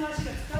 Thank you.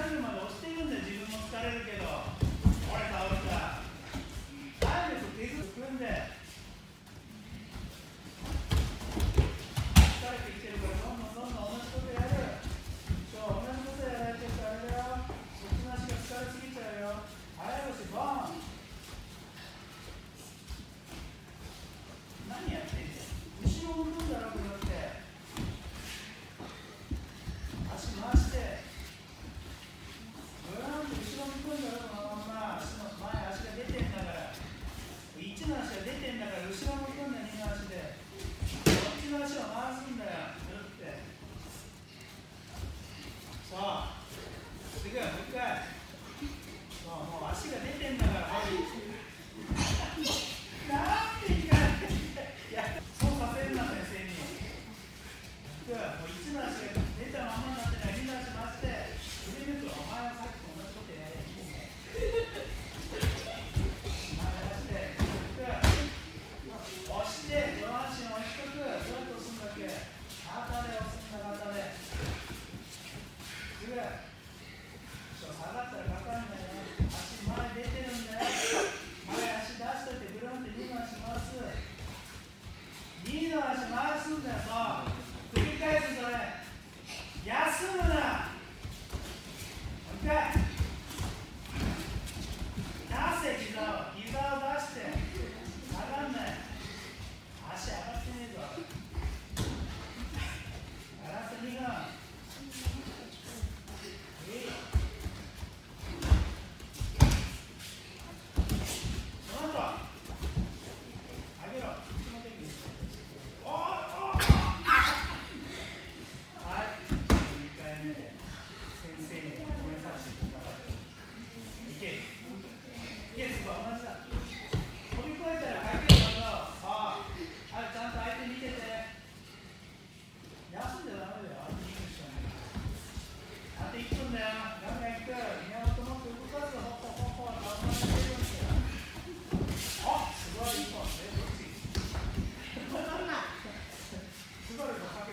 は膝が Thank you.